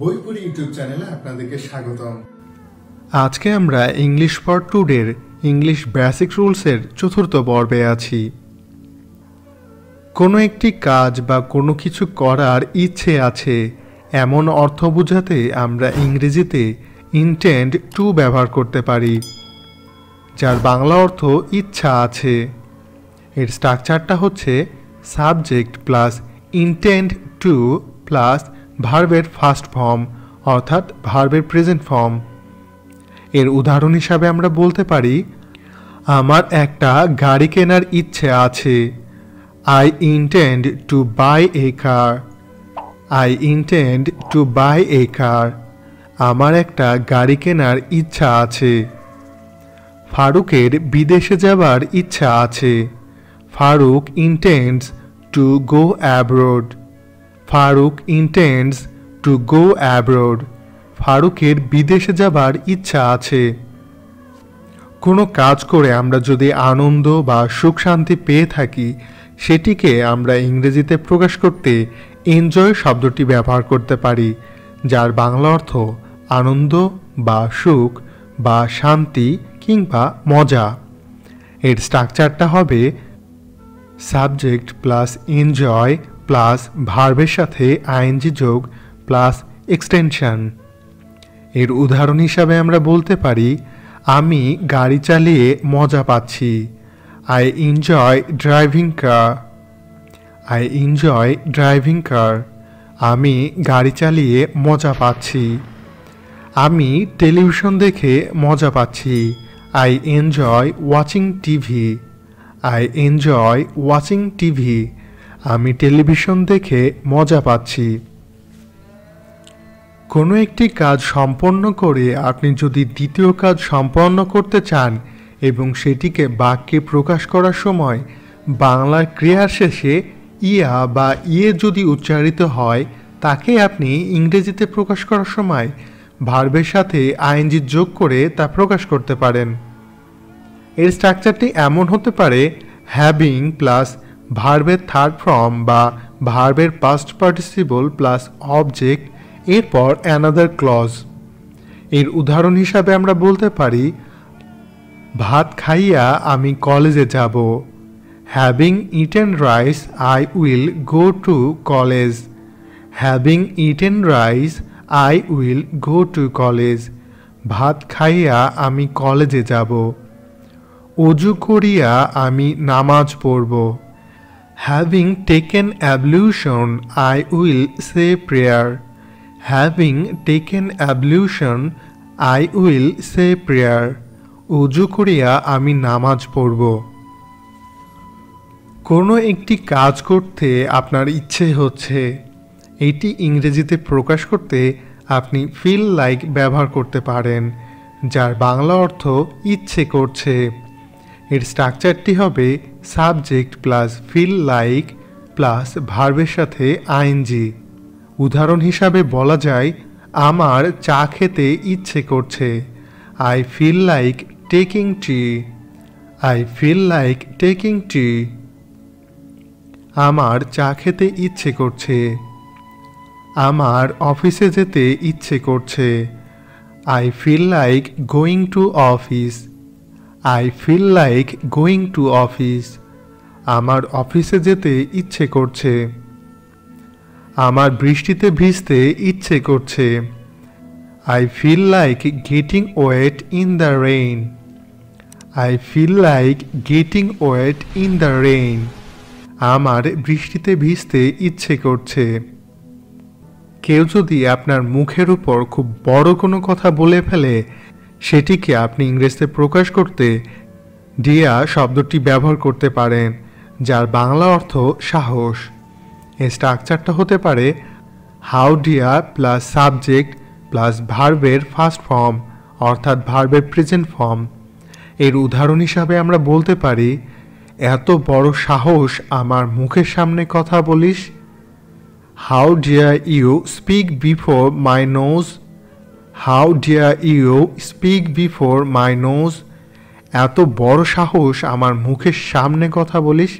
বইপুরি YouTube চ্যানেলে আপনাদেরকে স্বাগতম। আজকে আমরা ইংলিশ ফর টুডের ইংলিশ বেসিক রুলসের চতুর্থ পর্বে আছি। কোনো একটি কাজ বা কোনো কিছু করার ইচ্ছে আছে, এমন অর্থ বোঝাতে আমরা ইংরেজিতে ইন্টেন্ড টু ব্যবহার করতে পারি, যার বাংলা অর্থ ইচ্ছা আছে। এর স্ট্রাকচারটা হচ্ছে subject plus intend to plus ভার্বের ফার্স্ট ফর্ম অর্থাৎ ভার্বের প্রেজেন্ট ফর্ম। এর উদাহরণ হিসাবে আমরা বলতে পারি, আমার একটা গাড়ি কেনার ইচ্ছে আছে। I intend to buy a car I intend to buy a car আমার একটা গাড়ি কেনার ইচ্ছা আছে। ফারুকের বিদেশে যাবার ইচ্ছা আছে। Farooq intends to go abroad Farooq intends to go abroad ফারুকের বিদেশে যাবার ইচ্ছা আছে। কোনো কাজ করে আমরা যদি আনন্দ বা সুখ শান্তি পেয়ে থাকি, সেটিকে আমরা ইংরেজিতে প্রকাশ করতে এনজয় শব্দটি ব্যবহার করতে পারি, যার বাংলা অর্থ আনন্দ বা সুখ বা শান্তি কিংবা মজা। এর স্ট্রাকচারটা হবে সাবজেক্ট প্লাস এনজয় প্লাস ভার্বের সাথে আইএনজি যোগ প্লাস এক্সটেনশন। এর উদাহরণ হিসাবে আমরা বলতে পারি, আমি গাড়ি চালিয়ে মজা পাচ্ছি। I enjoy driving car I enjoy driving car আমি গাড়ি চালিয়ে মজা পাচ্ছি। আমি টেলিভিশন দেখে মজা পাচ্ছি। I enjoy watching TV I enjoy watching TV আমি টেলিভিশন দেখে মজা পাচ্ছি। কোনো একটি কাজ সম্পন্ন করে আপনি যদি দ্বিতীয় কাজ সম্পন্ন করতে চান এবং সেটিকে বাক্যে প্রকাশ করার সময় বাংলার ক্রিয়ার শেষে ইয়া বা ইয়ে যদি উচ্চারিত হয়, তাকে আপনি ইংরেজিতে প্রকাশ করার সময় ভার্বের সাথে আইএনজি যোগ করে তা প্রকাশ করতে পারেন। এর স্ট্রাকচারটি এমন হতে পারে, হ্যাভিং প্লাস ভার্বের থার্ড ফর্ম বা ভার্বের পাস্ট পার্টিসিপল প্লাস অবজেক্ট এরপর অ্যানাদার ক্লজ এর উদাহরণ হিসাবে আমরা বলতে পারি, ভাত খাইয়া আমি কলেজে যাব। Having eaten rice I will go to college having eaten rice I will go to college ভাত খাইয়া আমি কলেজে যাব। অজু করিয়া আমি নামাজ পড়ব। Having taken ablution I will say prayer having taken ablution I will say prayer উজু করিয়া আমি নামাজ পড়ব। কোনো একটি কাজ করতে আপনার ইচ্ছে হচ্ছে, এটি ইংরেজিতে প্রকাশ করতে আপনি ফিল লাইক ব্যবহার করতে পারেন, যার বাংলা অর্থ ইচ্ছে করছে। এর স্ট্রাকচারটি হবে subject plus feel like plus ভার্বের সাথে আইএনজি উদাহরণ হিসাবে বলা যায়, আমার চা খেতে ইচ্ছে করছে। I feel like taking tea I feel like taking tea আমার চা খেতে ইচ্ছে করছে। আমার অফিসে যেতে ইচ্ছে করছে। I feel like going to office I feel like going to office আমার অফিসে যেতে ইচ্ছে করছে। আমার বৃষ্টিতে ভিজতে ইচ্ছে করছে। I feel like getting wet in the rain I feel like getting wet in the rain আমার বৃষ্টিতে ভিজতে ইচ্ছে করছে। কেউ যদি আপনার মুখের উপর খুব বড় কোনো কথা বলে ফেলে সেটিকে আপনি ইংরেজিতে প্রকাশ করতে ডিয়া শব্দটি ব্যবহার করতে পারেন, যার বাংলা অর্থ সাহস। এই স্ট্রাকচারটা হতে পারে how dare plus subject plus ভার্বের ফার্স্ট ফর্ম অর্থাৎ ভার্বের প্রেজেন্ট ফর্ম এর উদাহরণ হিসাবে আমরা বলতে পারি, এত বড় সাহস আমার মুখের সামনে কথা বলিস? How dare you speak before my nose how dare you speak before my nose এত বড় সাহস আমার মুখের সামনে কথা বলিস?